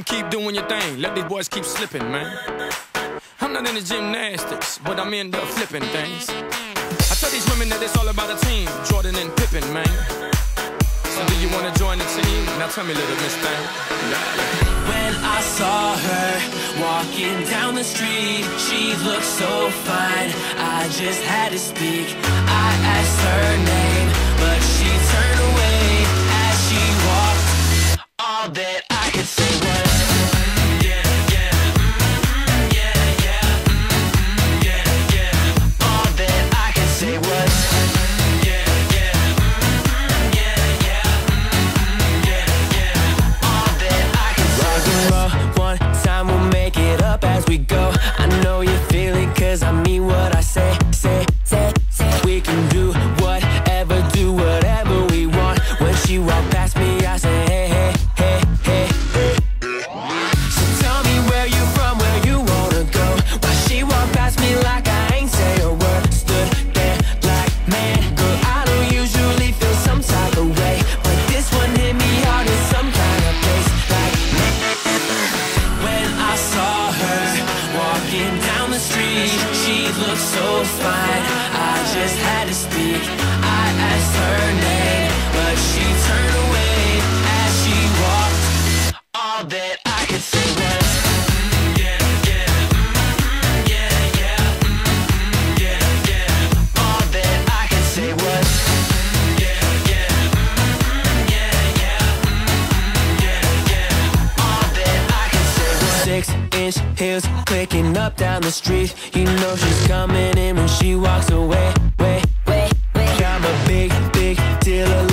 Come keep doing your thing. Let these boys keep slipping, man. I'm not into gymnastics, but I'm in the flipping things. I tell these women that it's all about a team, Jordan and Pippen, man. So do you wanna join the team? Now tell me, little miss thing. When I saw her walking down the street, she looked so fine. I just had to speak. I asked her name, but she turned away as she walked. All that I could say was. her name, but she turned away as she walked. All that I could say was. Six-inch heels clicking up down the street You know she's coming in when she walks away, big, big deal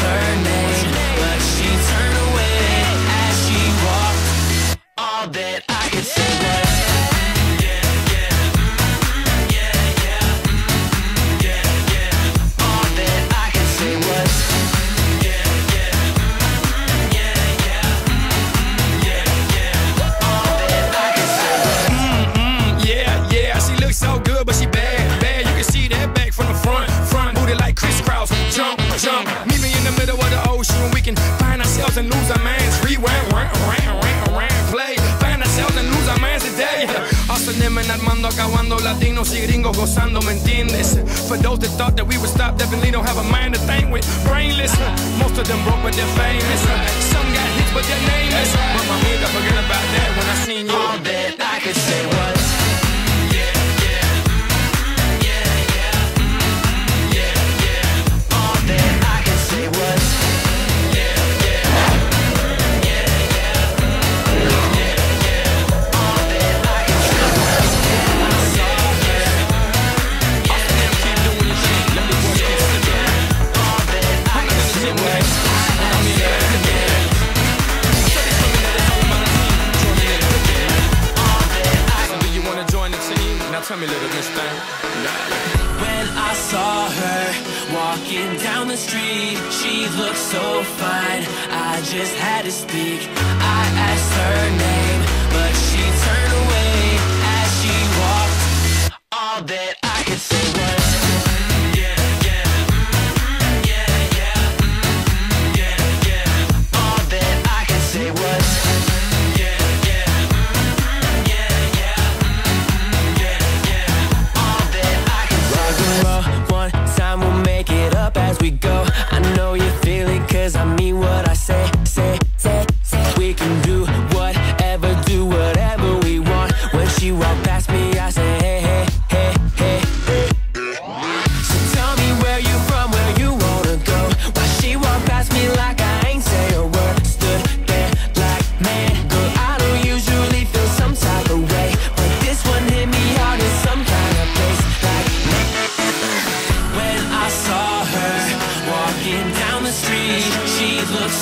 her name and lose our minds. Rewind, round, round, round, round, play. Find ourselves and lose a minds today. Us and them and Armando acabando, Latinos y gringos gozando, ¿me entiendes? For those that thought that we would stop, definitely don't have a mind to think with. Brainless, most of them broke but they're famous. Some got hit but their name is. But my head, I forget about that when I seen you. All that I could say was. Walking down the street, she looked so fine. I just had to speak, I asked her name But she turned away as she walked. All that I could say was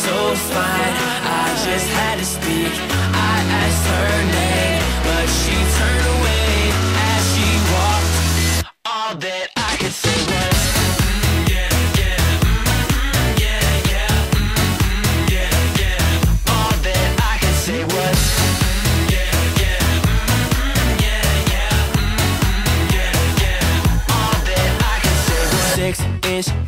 so fine. I just had to speak I asked her name But she turned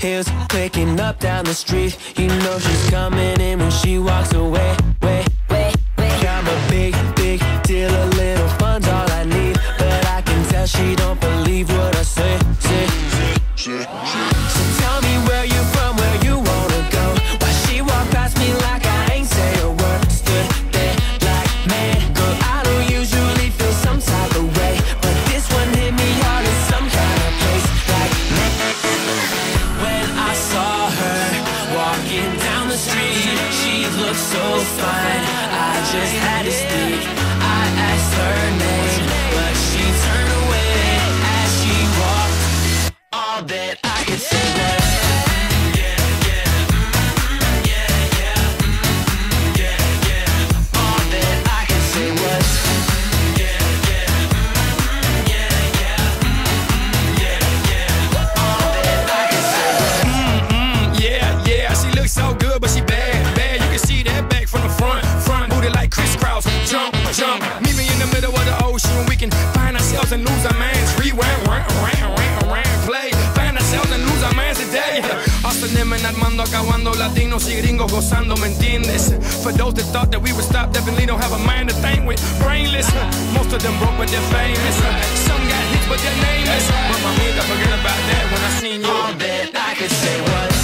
heels clicking up down the street. You know she's coming in when she walks away, wait wait wait I'm a big, big deal turning acabando latinos y gringos gozando, ¿me entiendes? For those that thought that we would stop, definitely don't have a mind to think with. Brainless, most of them broke with their families. Some got hits but their name is. my mia, forget about that when I seen you. All that I could say was.